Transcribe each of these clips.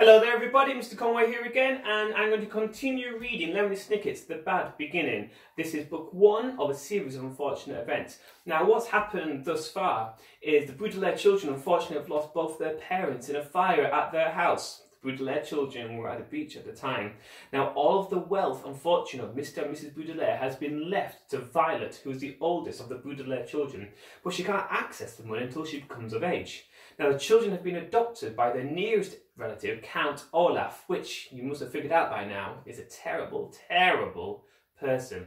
Hello there everybody, Mr Conway here again and I'm going to continue reading Lemony Snicket's The Bad Beginning. This is book one of a series of unfortunate events. Now what's happened thus far is the Baudelaire children unfortunately have lost both their parents in a fire at their house. The Baudelaire children were at the beach at the time. Now all of the wealth and fortune of Mr and Mrs Baudelaire has been left to Violet, who is the oldest of the Baudelaire children, but she can't access the money until she becomes of age. Now, the children have been adopted by their nearest relative, Count Olaf, which you must have figured out by now is a terrible, terrible person.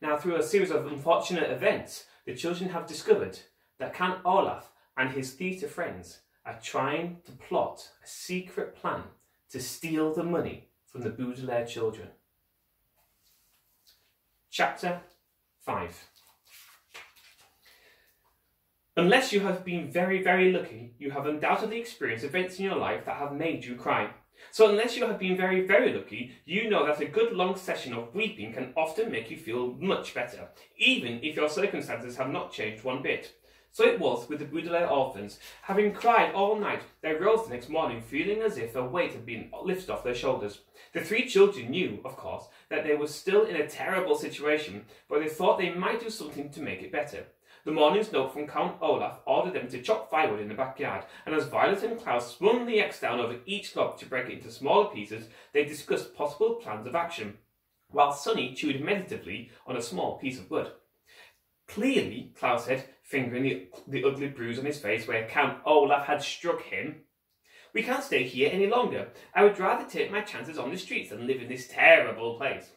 Now, through a series of unfortunate events, the children have discovered that Count Olaf and his theatre friends are trying to plot a secret plan to steal the money from the Baudelaire children. Chapter 5 Unless you have been very, very lucky, you have undoubtedly experienced events in your life that have made you cry. So unless you have been very, very lucky, you know that a good long session of weeping can often make you feel much better, even if your circumstances have not changed one bit. So it was with the Baudelaire orphans. Having cried all night, they rose the next morning feeling as if a weight had been lifted off their shoulders. The three children knew, of course, that they were still in a terrible situation, but they thought they might do something to make it better. The morning's note from Count Olaf ordered them to chop firewood in the backyard, and as Violet and Klaus swung the axe down over each log to break it into smaller pieces, they discussed possible plans of action, while Sunny chewed meditatively on a small piece of wood. Clearly, Klaus said, fingering the, the ugly bruise on his face where Count Olaf had struck him, we can't stay here any longer. I would rather take my chances on the streets than live in this terrible place.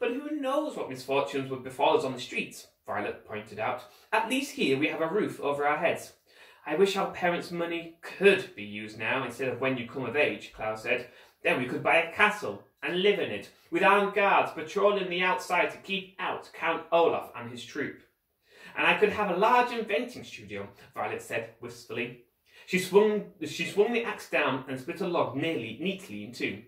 But who knows what misfortunes would befall us on the streets? Violet pointed out. At least here we have a roof over our heads. I wish our parents' money could be used now instead of when you come of age, Klaus said. Then we could buy a castle and live in it, with armed guards patrolling the outside to keep out Count Olaf and his troupe. And I could have a large inventing studio, Violet said wistfully. She swung, she swung the axe down and split a log nearly neatly in two,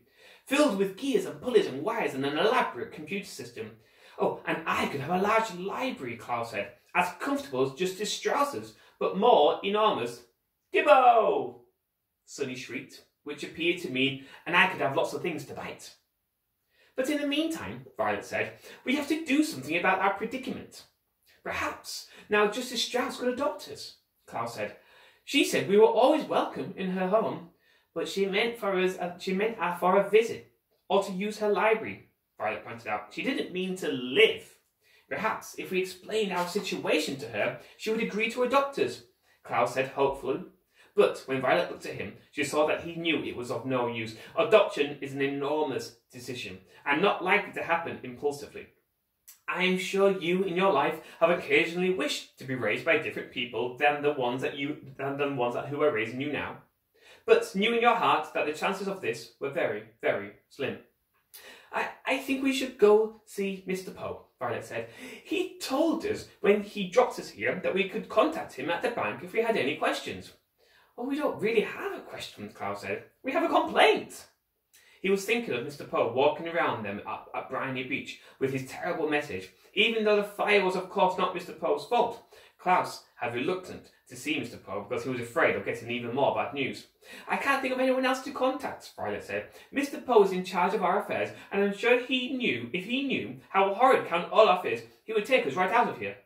filled with gears and pulleys and wires and an elaborate computer system. Oh, and I could have a large library, Klaus said, as comfortable as Justice Strauss's, but more enormous. Gibbo! Sunny shrieked, which appeared to mean, and I could have lots of things to bite. But in the meantime, Violet said, we have to do something about our predicament. Perhaps now Justice Strauss could adopt us, Klaus said. She said we were always welcome in her home, but she meant for us, uh, she meant uh, for a visit, or to use her library. Violet pointed out, she didn't mean to live. Perhaps if we explained our situation to her, she would agree to adopt us, Klaus said hopefully. But when Violet looked at him, she saw that he knew it was of no use. Adoption is an enormous decision, and not likely to happen impulsively. I am sure you in your life have occasionally wished to be raised by different people than the ones that you than the ones that who are raising you now. But knew in your heart that the chances of this were very, very slim. I, I think we should go see Mr. Poe, Violet said. He told us when he dropped us here that we could contact him at the bank if we had any questions. Well, we don't really have a question, Klaus said. We have a complaint. He was thinking of Mr. Poe walking around them at, at Briny Beach with his terrible message, even though the fire was of course not Mr. Poe's fault. Klaus had reluctant to see Mr. Poe because he was afraid of getting even more bad news. I can't think of anyone else to contact, Violet said. Mr. Poe is in charge of our affairs, and I'm sure he knew, if he knew how horrid Count Olaf is, he would take us right out of here.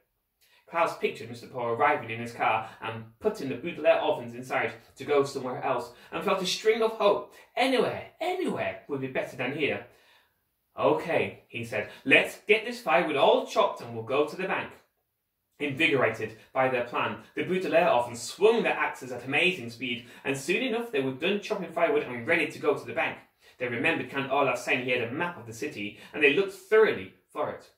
Klaus pictured Mr. Poe arriving in his car and putting the Baudelaire orphans inside to go somewhere else, and felt a string of hope. Anywhere, anywhere would be better than here. Okay, he said, let's get this firewood all chopped and we'll go to the bank. Invigorated by their plan, the Baudelaire often swung their axes at amazing speed, and soon enough they were done chopping firewood and ready to go to the bank. They remembered Count Olaf saying he had a map of the city, and they looked thoroughly for it.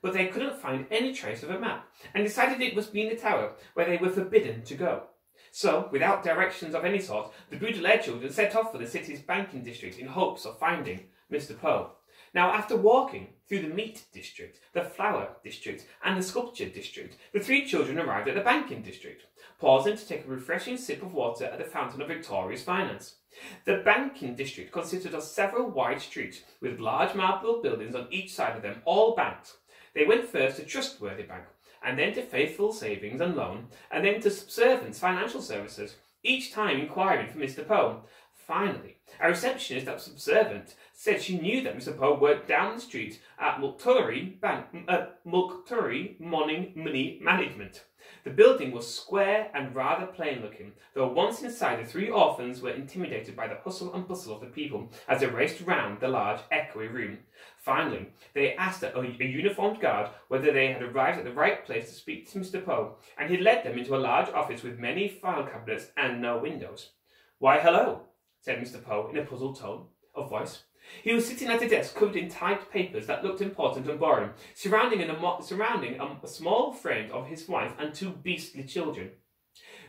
But they couldn't find any trace of a map, and decided it must be in the tower, where they were forbidden to go. So, without directions of any sort, the Baudelaire children set off for the city's banking district in hopes of finding Mr. Poe. Now, after walking through the meat district, the flower district, and the sculpture district, the three children arrived at the banking district, pausing to take a refreshing sip of water at the fountain of Victoria's finance. The banking district consisted of several wide streets with large marble buildings on each side of them, all banks. They went first to Trustworthy Bank, and then to Faithful Savings and Loan, and then to Subservience Financial Services, each time inquiring for Mr. Poe. Finally, a receptionist that was observant said she knew that Mr. Poe worked down the street at Mulctuary Bank, uh, Mulctuary Morning Money Management. The building was square and rather plain looking, though once inside the three orphans were intimidated by the hustle and bustle of the people as they raced round the large, echoey room. Finally, they asked a, a uniformed guard whether they had arrived at the right place to speak to Mr. Poe, and he led them into a large office with many file cabinets and no windows. Why, hello, said Mr. Poe in a puzzled tone of voice. He was sitting at a desk covered in typed papers that looked important and boring, surrounding, a, surrounding a, a, small frame of his wife and two beastly children.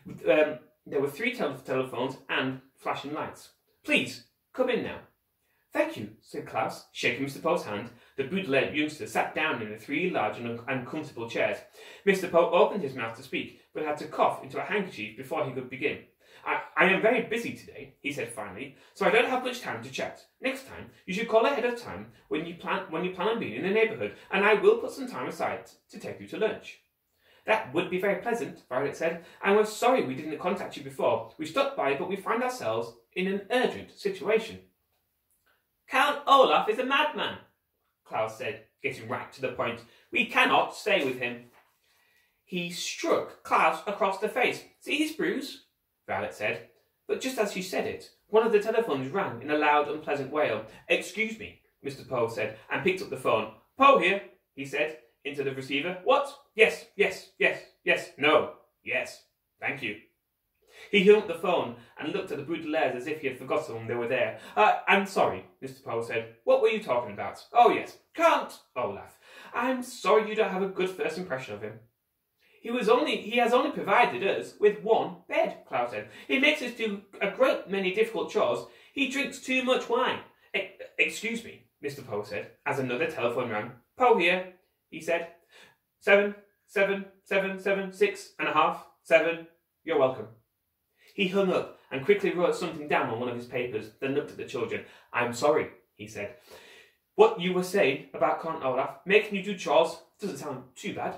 Um, there were three tel telephones and flashing lights. Please, come in now. Thank you, said Klaus, shaking Mr. Poe's hand. The Baudelaire youngster sat down in the three large and uncomfortable chairs. Mr. Poe opened his mouth to speak, but had to cough into a handkerchief before he could begin. I, I am very busy today, he said finally, so I don't have much time to chat. Next time, you should call ahead of time when you plan when you plan on being in the neighbourhood, and I will put some time aside to take you to lunch. That would be very pleasant, Violet said, and we're sorry we didn't contact you before. We stopped by, but we find ourselves in an urgent situation. Count Olaf is a madman, Klaus said, getting right to the point. We cannot stay with him. He struck Klaus across the face. See his bruise? Violet said. But just as she said it, one of the telephones rang in a loud, unpleasant wail. Excuse me, Mr. Poe said, and picked up the phone. Poe here, he said, into the receiver. What? Yes, yes, yes, yes, no, yes, thank you. He hung up the phone and looked at the Baudelaires as if he had forgotten they were there. Uh, I'm sorry, Mr. Poe said. What were you talking about? Oh, yes, Count, Olaf. I'm sorry you don't have a good first impression of him. He was only he has only provided us with one bed, Klaus said. He makes us do a great many difficult chores. He drinks too much wine. Excuse me, Mr. Poe said, as another telephone rang. Poe here, he said. Seven, seven, seven, seven, six and a half, seven. You're welcome. He hung up and quickly wrote something down on one of his papers, then looked at the children. I'm sorry, he said. What you were saying about Count Olaf, making you do chores, doesn't sound too bad.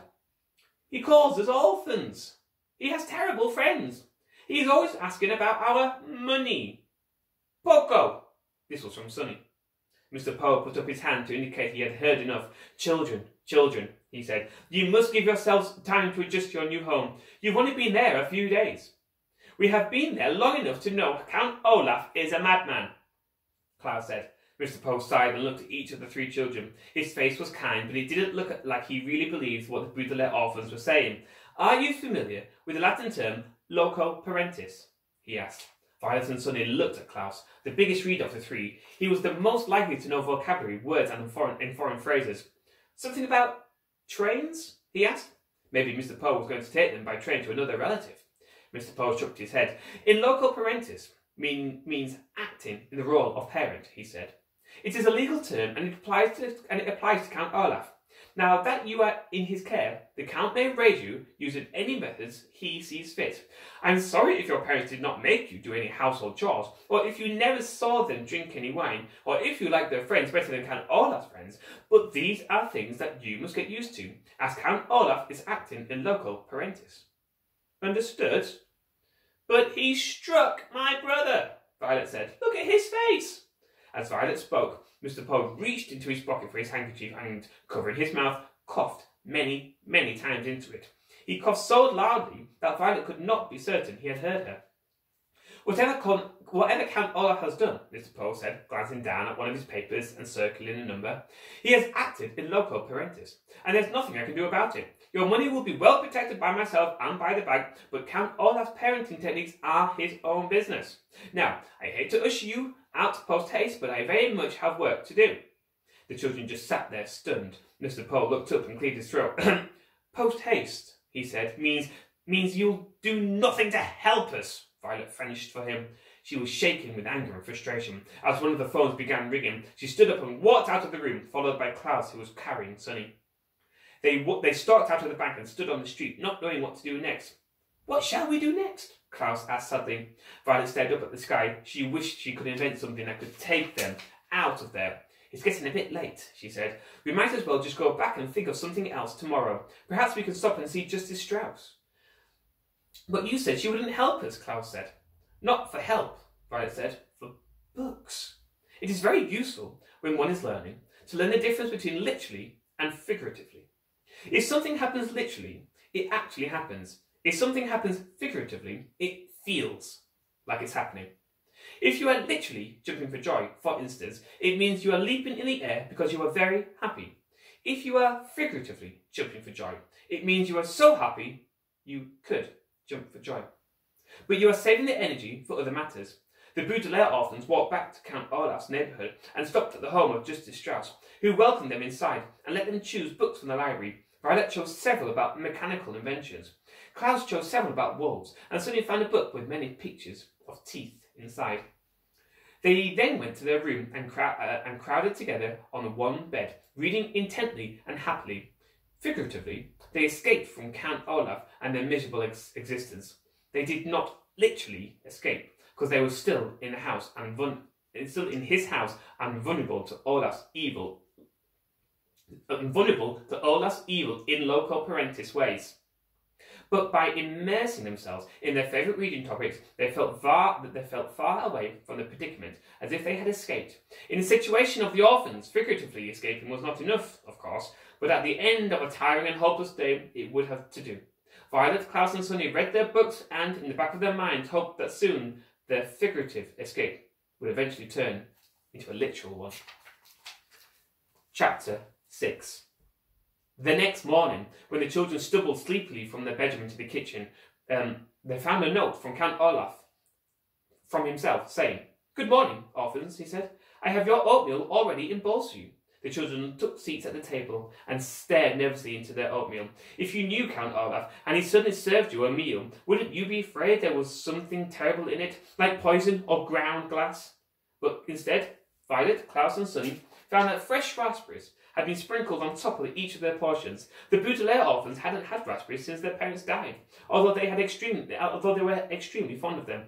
He calls us orphans. He has terrible friends. He's always asking about our money. Poco! This was from Sunny. Mr. Poe put up his hand to indicate he had heard enough. Children, children, he said, you must give yourselves time to adjust your new home. You've only been there a few days. We have been there long enough to know Count Olaf is a madman, Klaus said. Mr. Poe sighed and looked at each of the three children. His face was kind, but he didn't look like he really believed what the Baudelaire orphans were saying. Are you familiar with the Latin term loco parentis? he asked. Violet and Sunny looked at Klaus, the biggest reader of the three. He was the most likely to know vocabulary, words, and foreign, in foreign phrases. Something about trains? he asked. Maybe Mr. Poe was going to take them by train to another relative. Mr. Poe shook his head. In loco parentis mean, means acting in the role of parent, he said. It is a legal term and it applies to and it applies to Count Olaf. Now that you are in his care, the Count may raise you using any methods he sees fit. I'm sorry if your parents did not make you do any household chores, or if you never saw them drink any wine, or if you like their friends better than Count Olaf's friends, but these are things that you must get used to, as Count Olaf is acting in loco parentis. Understood? But he struck my brother, Violet said. Look at his face. As Violet spoke, Mr. Poe reached into his pocket for his handkerchief and, covering his mouth, coughed many, many times into it. He coughed so loudly that Violet could not be certain he had heard her. Whatever, con- whatever Count Olaf has done, Mr. Poe said, glancing down at one of his papers and circling a number, he has acted in loco parentis, and there's nothing I can do about it. Your money will be well protected by myself and by the bank, but Count Olaf's parenting techniques are his own business. Now, I hate to usher you out post haste, but I very much have work to do. The children just sat there stunned. Mr. Poe looked up and cleared his throat. post haste, he said, means means you'll do nothing to help us. Violet finished for him. She was shaking with anger and frustration. As one of the phones began ringing, she stood up and walked out of the room, followed by Klaus, who was carrying Sunny. They, they stalked out of the bank and stood on the street, not knowing what to do next. What shall we do next? Klaus asked suddenly. Violet stared up at the sky. She wished she could invent something that could take them out of there. It's getting a bit late, she said. We might as well just go back and think of something else tomorrow. Perhaps we can stop and see Justice Strauss. But you said she wouldn't help us, Klaus said. Not for help, Violet said. For books. It is very useful when one is learning to learn the difference between literally and figuratively. If something happens literally, it actually happens. If something happens figuratively, it feels like it's happening. If you are literally jumping for joy, for instance, it means you are leaping in the air because you are very happy. If you are figuratively jumping for joy, it means you are so happy you could jump for joy. But you are saving the energy for other matters. The Baudelaire orphans walked back to Count Olaf's neighbourhood and stopped at the home of Justice Strauss, who welcomed them inside and let them choose books from the library. Violet chose several about mechanical inventions. Klaus chose several about wolves, and Sunny found a book with many pictures of teeth inside. They then went to their room and, uh, and crowded together on one bed, reading intently and happily. Figuratively, they escaped from Count Olaf and their miserable ex existence. They did not literally escape, because they were still in the house and still in his house and vulnerable to Olaf's evil, vulnerable to Olaf's evil in loco parentis ways. But by immersing themselves in their favourite reading topics, they felt far that they felt far away from the predicament, as if they had escaped. In the situation of the orphans, figuratively escaping was not enough, of course, but at the end of a tiring and hopeless day, it would have to do. Violet, Klaus, and Sunny read their books and, in the back of their minds, hoped that soon their figurative escape would eventually turn into a literal one. Chapter 6 The next morning, when the children stumbled sleepily from their bedroom into the kitchen, um, they found a note from Count Olaf from himself saying, Good morning, orphans, he said. I have your oatmeal already in bowls for you. The children took seats at the table and stared nervously into their oatmeal. If you knew Count Olaf and he suddenly served you a meal, wouldn't you be afraid there was something terrible in it, like poison or ground glass? But instead, Violet, Klaus, and Sunny found that fresh raspberries had been sprinkled on top of each of their portions. The Baudelaire orphans hadn't had raspberries since their parents died, although they had extremely, although they were extremely fond of them.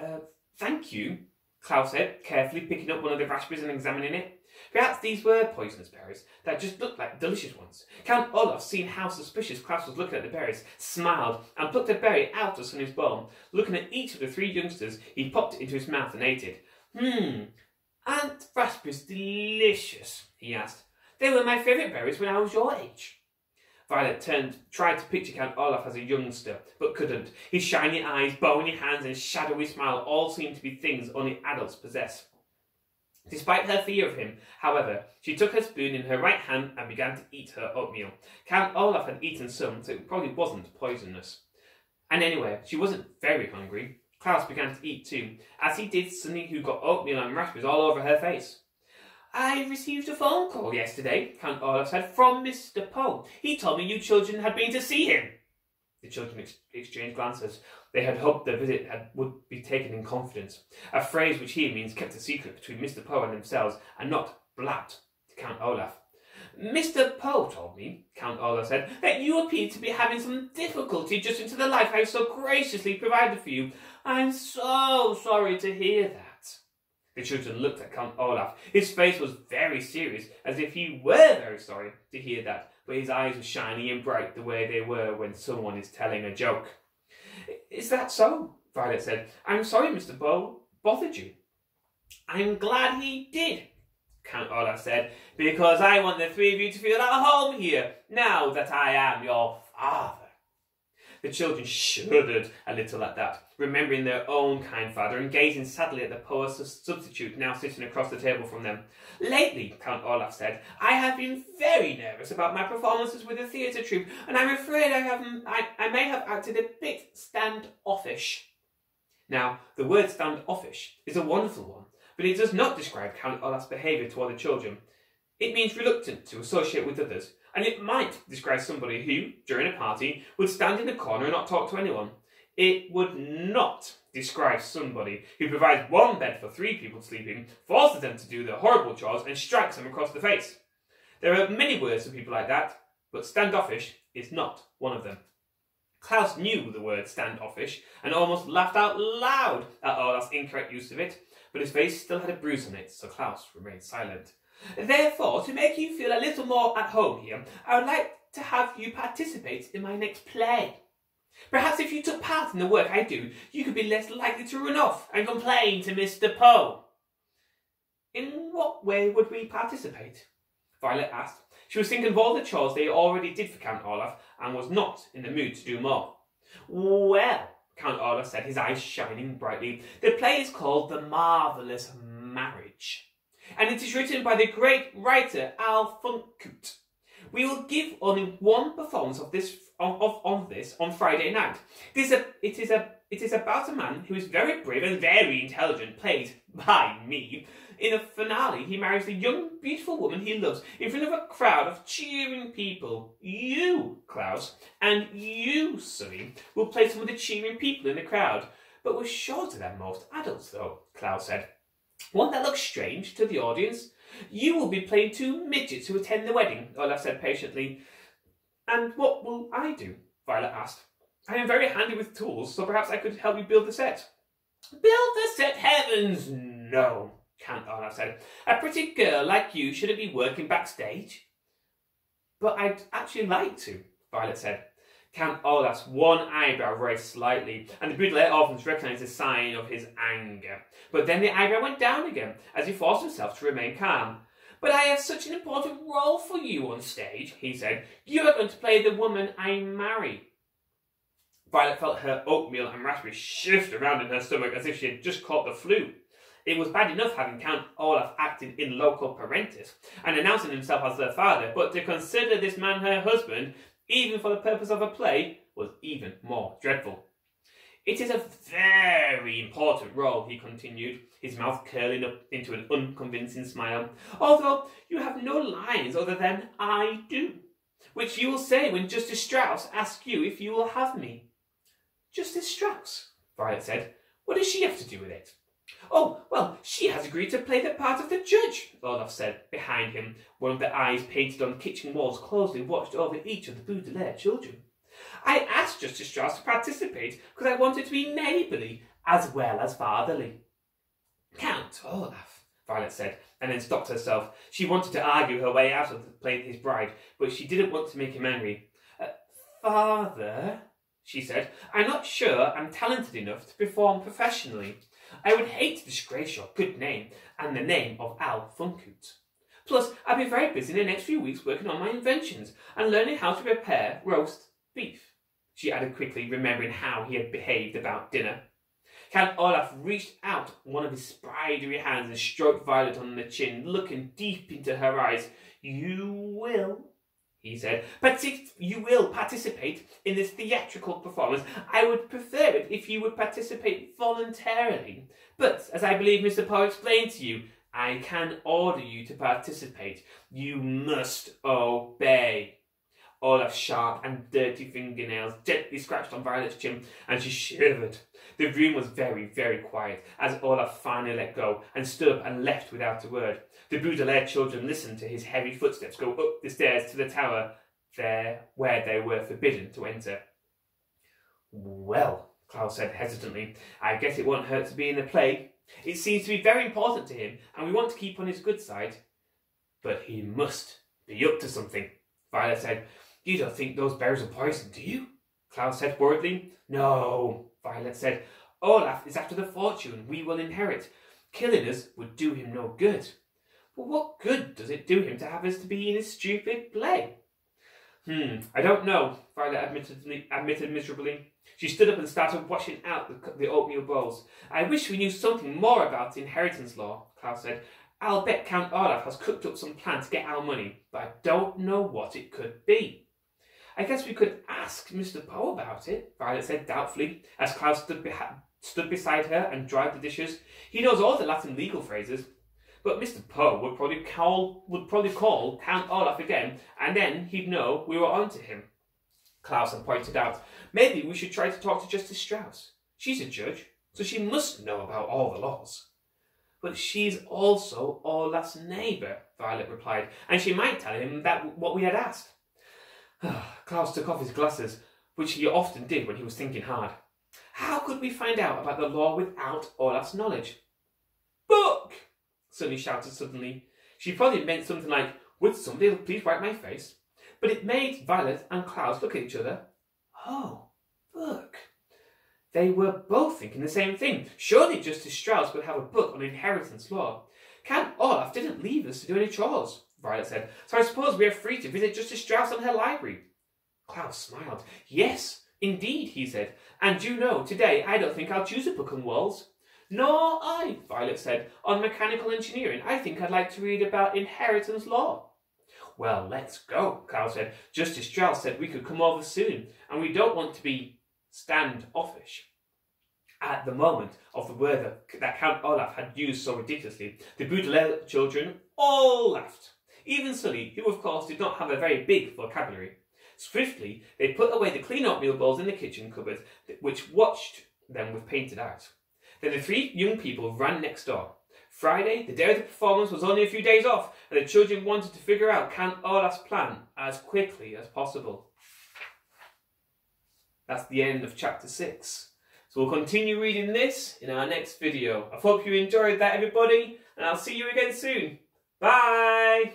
Uh, thank you, Klaus said, carefully picking up one of the raspberries and examining it. Perhaps these were poisonous berries that just looked like delicious ones. Count Olaf, seeing how suspicious Klaus was looking at the berries, smiled and plucked a berry out of Sunny's bowl. Looking at each of the three youngsters, he popped it into his mouth and ate it. Hmm, aren't raspberries delicious? he asked. They were my favourite berries when I was your age. Violet turned, tried to picture Count Olaf as a youngster, but couldn't. His shiny eyes, bony hands, and shadowy smile all seemed to be things only adults possess. Despite her fear of him, however, she took her spoon in her right hand and began to eat her oatmeal. Count Olaf had eaten some, so it probably wasn't poisonous. And anyway, she wasn't very hungry. Klaus began to eat too, as he did Sunny who got oatmeal and raspberries all over her face. I received a phone call yesterday, Count Olaf said, from Mr. Poe. He told me you children had been to see him. The children ex exchanged glances. They had hoped their visit had, would be taken in confidence, a phrase which here means kept a secret between Mr. Poe and themselves, and not blabbed to Count Olaf. Mr. Poe told me, Count Olaf said, that you appeared to be having some difficulty just into the life I so graciously provided for you. I'm so sorry to hear that. The children looked at Count Olaf. His face was very serious, as if he were very sorry to hear that, but his eyes were shiny and bright the way they were when someone is telling a joke. Is that so? Violet said. I'm sorry Mr. Poe bothered you. I'm glad he did, Count Olaf said, because I want the three of you to feel at home here, now that I am your father. The children shuddered a little at that, remembering their own kind father and gazing sadly at the poor substitute now sitting across the table from them. Lately, Count Olaf said, I have been very nervous about my performances with the theatre troupe, and I'm afraid I, have, I, I may have acted a bit standoffish. Now, the word standoffish is a wonderful one, but it does not describe Count Olaf's behaviour toward the children. It means reluctant to associate with others, and it might describe somebody who, during a party, would stand in a corner and not talk to anyone. It would not describe somebody who provides one bed for three people sleeping, forces them to do their horrible chores, and strikes them across the face. There are many words for people like that, but standoffish is not one of them. Klaus knew the word standoffish and almost laughed out loud at Olaf's incorrect use of it, but his face still had a bruise on it, so Klaus remained silent. Therefore, to make you feel a little more at home here, I would like to have you participate in my next play. Perhaps if you took part in the work I do, you could be less likely to run off and complain to Mr. Poe. In what way would we participate? Violet asked. She was thinking of all the chores they already did for Count Olaf and was not in the mood to do more. Well, Count Olaf said, his eyes shining brightly, the play is called The Marvellous Marriage, and it is written by the great writer Al Funcoot. We will give only one performance of this of, of, of this on Friday night. It is a it is a it is about a man who is very brave and very intelligent, played by me. In a finale, he marries the young, beautiful woman he loves in front of a crowd of cheering people. You, Klaus, and you, Sunny, will play some of the cheering people in the crowd. But we're shorter than most adults, though, Klaus said. Won't that look strange to the audience? You will be playing two midgets who attend the wedding, Olaf said patiently. And what will I do? Violet asked. I am very handy with tools, so perhaps I could help you build the set. Build the set, heavens, no, Count Olaf said. A pretty girl like you shouldn't be working backstage. But I'd actually like to, Violet said. Count Olaf's oh, one eyebrow raised slightly, and the Baudelaire orphans recognised a sign of his anger. But then the eyebrow went down again, as he forced himself to remain calm. But I have such an important role for you on stage, he said. You are going to play the woman I marry. Violet felt her oatmeal and raspberry shift around in her stomach as if she had just caught the flu. It was bad enough having Count Olaf acting in loco parentis and announcing himself as their father, but to consider this man her husband, even for the purpose of a play, was even more dreadful. It is a very important role, he continued, his mouth curling up into an unconvincing smile, although you have no lines other than I do, which you will say when Justice Strauss asks you if you will have me. Justice Strauss, Violet said. What does she have to do with it? Oh, well, she has agreed to play the part of the judge, Olaf said, behind him, one of the eyes painted on the kitchen walls closely watched over each of the Baudelaire children. I asked Justice Strauss to participate because I wanted to be neighbourly as well as fatherly. Count Olaf, Violet said, and then stopped herself. She wanted to argue her way out of playing his bride, but she didn't want to make him angry. Uh, father, she said. I'm not sure I'm talented enough to perform professionally. I would hate to disgrace your good name and the name of Al Funcoot. Plus, I'll be very busy in the next few weeks working on my inventions and learning how to prepare roast beef, she added quickly, remembering how he had behaved about dinner. Count Olaf reached out one of his spidery hands and stroked Violet on the chin, looking deep into her eyes. You will he said. Partic- you will participate in this theatrical performance. I would prefer it if you would participate voluntarily. But, as I believe Mr. Poe explained to you, I can order you to participate. You must obey. Olaf's sharp and dirty fingernails gently scratched on Violet's chin, and she shivered. The room was very, very quiet as Olaf finally let go and stood up and left without a word. The Baudelaire children listened to his heavy footsteps go up the stairs to the tower, there where they were forbidden to enter. Well, Klaus said hesitantly, I guess it won't hurt to be in the play. It seems to be very important to him, and we want to keep on his good side. But he must be up to something, Violet said. You don't think those berries are poison, do you? Klaus said worriedly. No, Violet said. Olaf is after the fortune we will inherit. Killing us would do him no good. But what good does it do him to have us to be in his stupid play? Hmm, I don't know, Violet admitted, admitted miserably. She stood up and started washing out the, the oatmeal bowls. I wish we knew something more about inheritance law, Klaus said. I'll bet Count Olaf has cooked up some plan to get our money, but I don't know what it could be. I guess we could ask Mr. Poe about it, Violet said doubtfully, as Klaus stood, stood beside her and dried the dishes. He knows all the Latin legal phrases. But Mr. Poe would probably call would probably call Count Olaf again, and then he'd know we were on to him. Clausen pointed out, maybe we should try to talk to Justice Strauss. She's a judge, so she must know about all the laws. But she's also Olaf's neighbour, Violet replied, and she might tell him that what we had asked. Klaus took off his glasses, which he often did when he was thinking hard. How could we find out about the law without Olaf's knowledge? Sunny shouted suddenly. She probably meant something like, Would somebody please wipe my face? But it made Violet and Klaus look at each other. Oh, book. They were both thinking the same thing. Surely Justice Strauss would have a book on inheritance law. Count Olaf didn't leave us to do any chores, Violet said, so I suppose we are free to visit Justice Strauss and her library. Klaus smiled. Yes, indeed, he said. And you know, today I don't think I'll choose a book on walls. Nor I, Violet said. On mechanical engineering, I think I'd like to read about inheritance law. Well, let's go, Carl said. Justice Strauss said we could come over soon, and we don't want to be standoffish. At the moment of the word that, that Count Olaf had used so ridiculously, the Baudelaire children all laughed. Even Sunny, who of course did not have a very big vocabulary. Swiftly, they put away the clean oatmeal bowls in the kitchen cupboard, which watched them with painted eyes. Then the three young people ran next door. Friday, the day of the performance, was only a few days off, and the children wanted to figure out Count Olaf's plan as quickly as possible. That's the end of chapter 6. So we'll continue reading this in our next video. I hope you enjoyed that, everybody, and I'll see you again soon. Bye!